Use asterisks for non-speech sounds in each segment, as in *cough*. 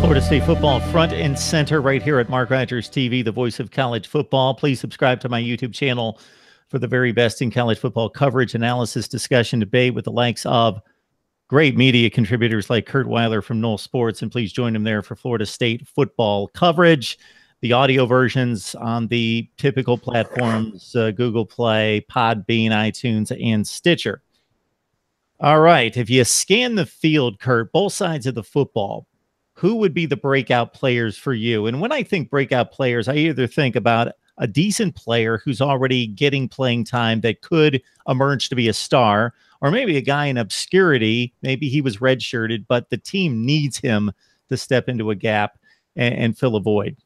Florida State football front and center right here at Mark Rogers TV, the voice of college football. Please subscribe to my YouTube channel for the very best in college football coverage, analysis, discussion, debate with the likes of great media contributors like Curt Weiler from Nole Sports. And please join him there for Florida State football coverage. The audio versions on the typical platforms uh, Google Play, Podbean, iTunes, and Stitcher. All right. If you scan the field, Curt, both sides of the football, who would be the breakout players for you? And when I think breakout players, I either think about a decent player who's already getting playing time that could emerge to be a star, or maybe a guy in obscurity. Maybe he was redshirted, but the team needs him to step into a gap and, and fill a void.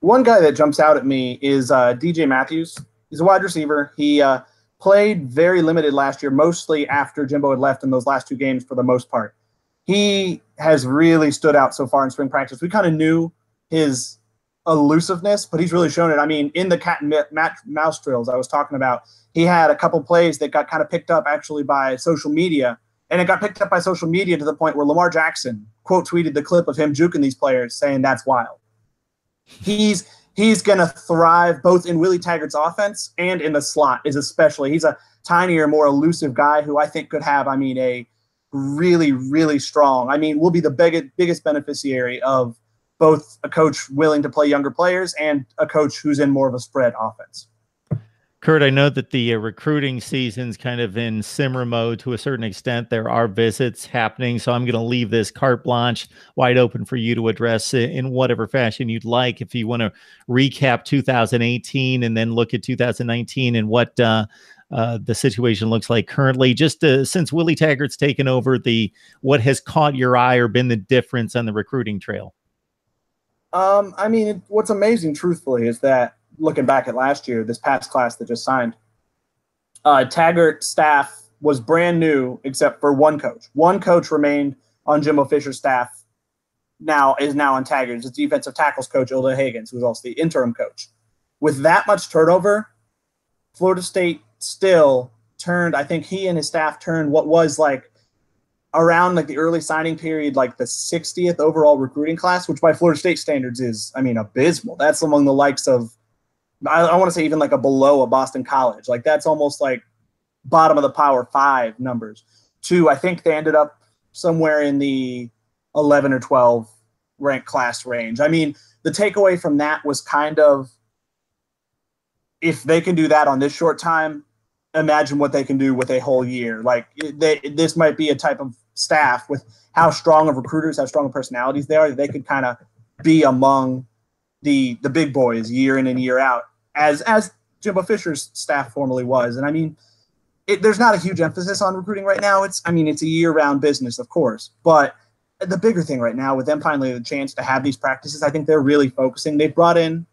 One guy that jumps out at me is uh, DJ Matthews. He's a wide receiver. He uh, played very limited last year, mostly after Jimbo had left in those last two games for the most part he has really stood out so far in spring practice. We kind of knew his elusiveness, but he's really shown it. I mean, in the cat and mouse drills I was talking about, he had a couple plays that got kind of picked up actually by social media, and it got picked up by social media to the point where Lamar Jackson quote tweeted the clip of him juking these players, saying that's wild. He's he's gonna thrive both in Willie Taggart's offense and in the slot. Is especially he's a tinier, more elusive guy who I think could have. I mean, a really, really strong. I mean, we'll be the biggest biggest beneficiary of both a coach willing to play younger players and a coach who's in more of a spread offense. Curt, I know that the uh, recruiting season's kind of in simmer mode to a certain extent. There are visits happening, so I'm going to leave this carte blanche wide open for you to address in whatever fashion you'd like. If you want to recap 2018 and then look at 2019 and what uh, uh, the situation looks like currently. Just uh, since Willie Taggart's taken over, the what has caught your eye or been the difference on the recruiting trail? Um, I mean, what's amazing, truthfully, is that looking back at last year, this past class that just signed, uh, Taggart staff was brand new except for one coach. One coach remained on Jimbo Fisher's staff. Now is now on Taggart's defensive tackles coach Odell Haggins, who's also the interim coach. With that much turnover, Florida State still turned. I think he and his staff turned what was like around like the early signing period, like the 60th overall recruiting class, which by Florida State standards is, I mean, abysmal. That's among the likes of, I, I want to say even like a below a Boston College. Like that's almost like bottom of the Power Five numbers. Two, I think they ended up somewhere in the 11 or 12 rank class range. I mean, the takeaway from that was kind of if they can do that on this short time, imagine what they can do with a whole year. Like they, this might be a type of staff with how strong of recruiters, how strong of personalities they are. They could kind of be among the the big boys year in and year out, as as Jimbo Fisher's staff formerly was. And I mean, it, there's not a huge emphasis on recruiting right now. It's I mean, it's a year round business, of course, but the bigger thing right now with them finally the chance to have these practices, I think they're really focusing. They brought in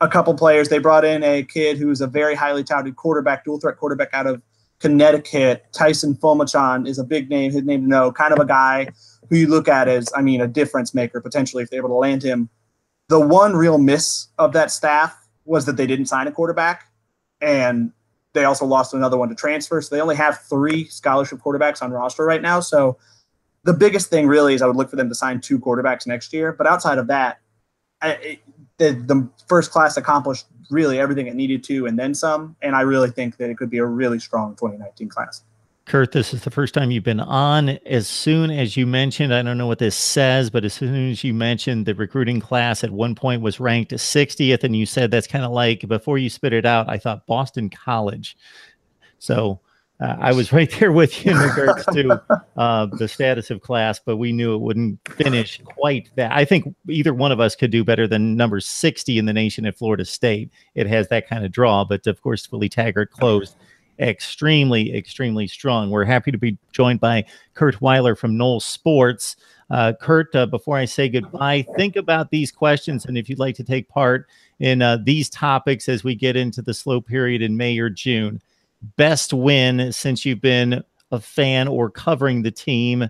a couple players. They brought in a kid who's a very highly touted quarterback, dual threat quarterback out of Connecticut. Tyson Phommachanh is a big name, his name to know, kind of a guy who you look at as, I mean, a difference maker potentially if they're able to land him. The one real miss of that staff was that they didn't sign a quarterback, and they also lost another one to transfer. So they only have three scholarship quarterbacks on roster right now. So the biggest thing really is I would look for them to sign two quarterbacks next year. But outside of that, I, the, the first class accomplished really everything it needed to and then some. And I really think that it could be a really strong 2019 class. Curt, this is the first time you've been on. As soon as you mentioned, I don't know what this says, but as soon as you mentioned the recruiting class at one point was ranked 60th, and you said that's kind of like before you spit it out, I thought Boston College. So uh, I was *laughs* right there with you in regards to *laughs* uh, the status of class, but we knew it wouldn't finish quite that. I think either one of us could do better than number 60 in the nation at Florida State. It has that kind of draw, but of course, Willie Taggart closed extremely, extremely strong. We're happy to be joined by Curt Weiler from Nole Sports. Uh, Curt, uh, before I say goodbye, think about these questions. And if you'd like to take part in uh, these topics as we get into the slow period in May or June, best win since you've been a fan or covering the team,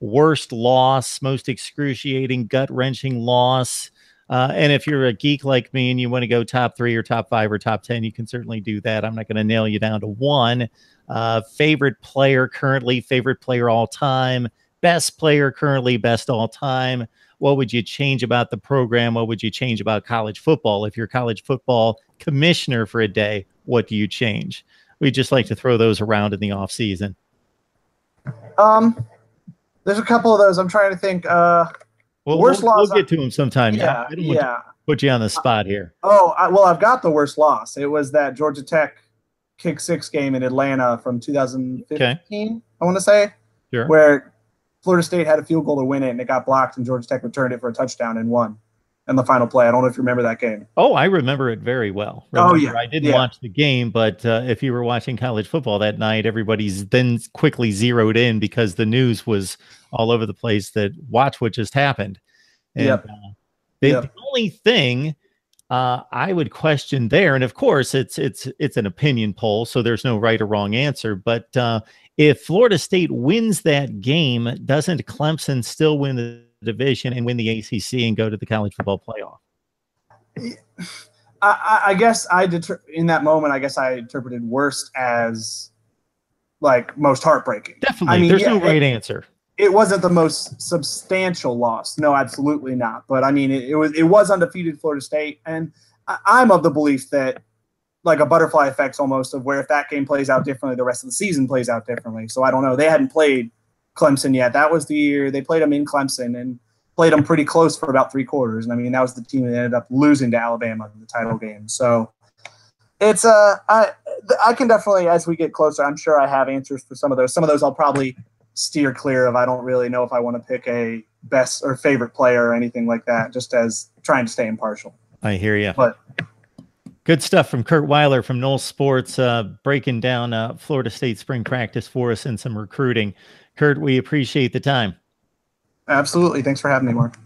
worst loss, most excruciating, gut wrenching loss. Uh, and if you're a geek like me and you want to go top three or top five or top 10, you can certainly do that. I'm not going to nail you down to one. Uh, favorite player currently, favorite player all time, best player currently, best all time? What would you change about the program? What would you change about college football? If you're college football commissioner for a day, what do you change? We just like to throw those around in the off season. Um, there's a couple of those. I'm trying to think. Uh, well, worst we'll, loss. We'll get to them sometime. Yeah, yeah. Put you on the spot here. Oh, I, well, I've got the worst loss. It was that Georgia Tech kick six game in Atlanta from 2015. Okay. I want to say, sure. where Florida State had a field goal to win it, and it got blocked, and Georgia Tech returned it for a touchdown and won in the final play. I don't know if you remember that game. Oh, I remember it very well. Remember, oh yeah, I didn't yeah. watch the game, but uh, if you were watching college football that night, everybody's then quickly zeroed in because the news was all over the place that watch what just happened. And, yep. Uh, the, yep. the only thing uh, I would question there, and of course it's it's it's an opinion poll, so there's no right or wrong answer. But uh, if Florida State wins that game, doesn't Clemson still win the division and win the ACC and go to the college football playoff. I, I guess I deter- in that moment. I guess I interpreted worst as like most heartbreaking. Definitely, I mean, there's yeah, no right it, answer. It wasn't the most substantial loss. No, absolutely not. But I mean, it, it was it was undefeated Florida State, and I, I'm of the belief that like a butterfly effect almost of where if that game plays out differently, the rest of the season plays out differently. So I don't know. They hadn't played Clemson yet. That was the year they played them in Clemson and played them pretty close for about three quarters. And I mean, that was the team that ended up losing to Alabama in the title game. So it's uh, I I can definitely as we get closer, I'm sure I have answers for some of those. Some of those I'll probably steer clear of. I don't really know if I want to pick a best or favorite player or anything like that, just as trying to stay impartial. I hear you. But Good stuff from Curt Weiler from Noles Sports, uh, breaking down uh, Florida State spring practice for us and some recruiting. Curt, we appreciate the time. Absolutely. Thanks for having me, Mark.